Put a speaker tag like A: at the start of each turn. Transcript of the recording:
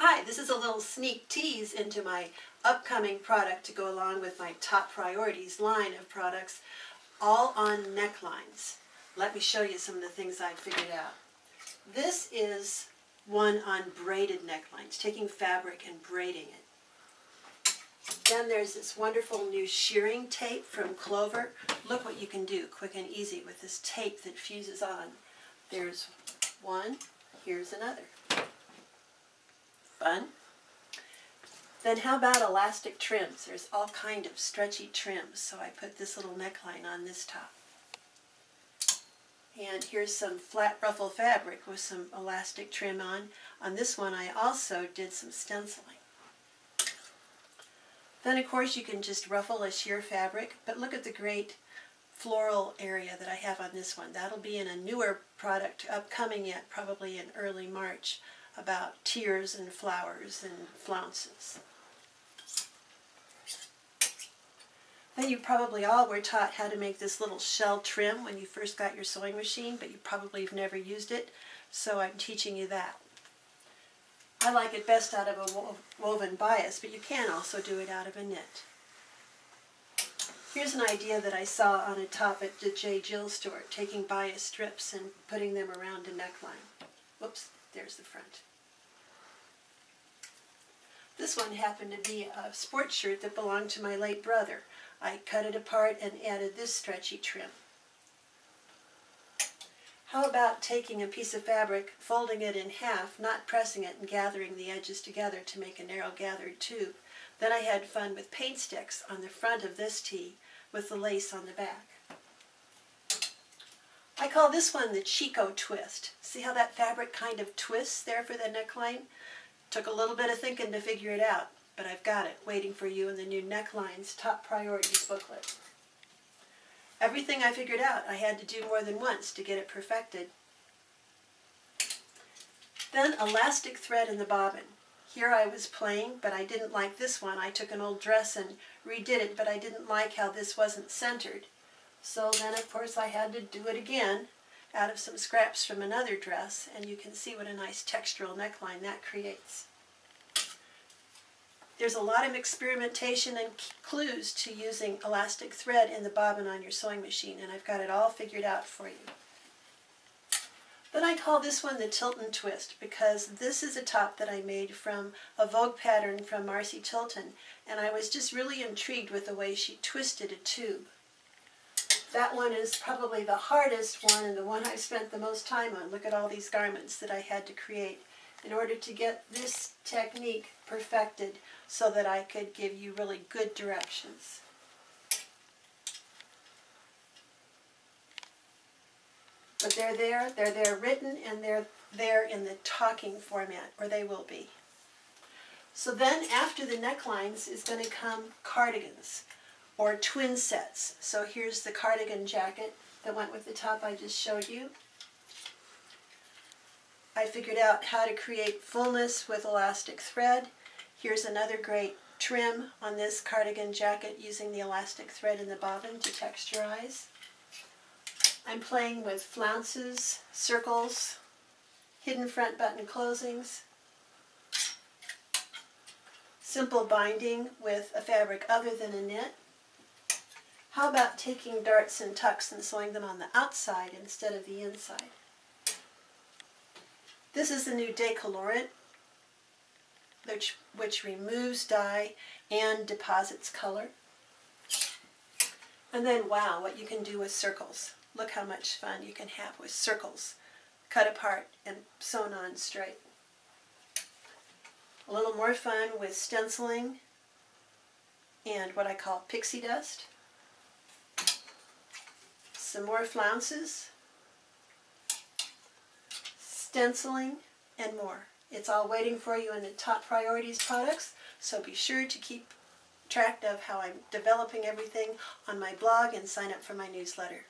A: Hi, this is a little sneak tease into my upcoming product to go along with my top priorities line of products, all on necklines. Let me show you some of the things I figured out. This is one on braided necklines, taking fabric and braiding it. Then there's this wonderful new shirring tape from Clover. Look what you can do quick and easy with this tape that fuses on. There's one, here's another. Fun. Then how about elastic trims? There's all kind of stretchy trims. So I put this little neckline on this top. And here's some flat ruffle fabric with some elastic trim on. On this one I also did some stenciling. Then of course you can just ruffle a sheer fabric, but look at the great floral area that I have on this one. That'll be in a newer product upcoming yet, probably in early March about tiers and flowers and flounces. Then you probably all were taught how to make this little shell trim when you first got your sewing machine, but you probably have never used it, so I'm teaching you that. I like it best out of a woven bias, but you can also do it out of a knit. Here's an idea that I saw on a top at the J. Jill store, taking bias strips and putting them around a neckline. Whoops, there's the front. This one happened to be a sports shirt that belonged to my late brother. I cut it apart and added this stretchy trim. How about taking a piece of fabric, folding it in half, not pressing it, and gathering the edges together to make a narrow gathered tube. Then I had fun with paint sticks on the front of this tee with the lace on the back. I call this one the Chico twist. See how that fabric kind of twists there for the neckline? Took a little bit of thinking to figure it out, but I've got it waiting for you in the new Necklines Top Priorities booklet. Everything I figured out, I had to do more than once to get it perfected. Then elastic thread in the bobbin. Here I was playing, but I didn't like this one. I took an old dress and redid it, but I didn't like how this wasn't centered. So then, of course, I had to do it again out of some scraps from another dress, and you can see what a nice textural neckline that creates. There's a lot of experimentation and clues to using elastic thread in the bobbin on your sewing machine, and I've got it all figured out for you. Then I call this one the Tilton Twist because this is a top that I made from a Vogue pattern from Marcy Tilton, and I was just really intrigued with the way she twisted a tube. That one is probably the hardest one and the one I spent the most time on. Look at all these garments that I had to create in order to get this technique perfected so that I could give you really good directions. But they're there, they're there written, and they're there in the talking format, or they will be. So then after the necklines is going to come cardigans or twin sets. So here's the cardigan jacket that went with the top I just showed you. I figured out how to create fullness with elastic thread. Here's another great trim on this cardigan jacket using the elastic thread in the bobbin to texturize. I'm playing with flounces, circles, hidden front button closings, simple binding with a fabric other than a knit, how about taking darts and tucks and sewing them on the outside instead of the inside? This is the new Decolorant, which, which removes dye and deposits color. And then, wow, what you can do with circles. Look how much fun you can have with circles, cut apart and sewn on straight. A little more fun with stenciling and what I call pixie dust some more flounces, stenciling, and more. It's all waiting for you in the top priorities products, so be sure to keep track of how I'm developing everything on my blog and sign up for my newsletter.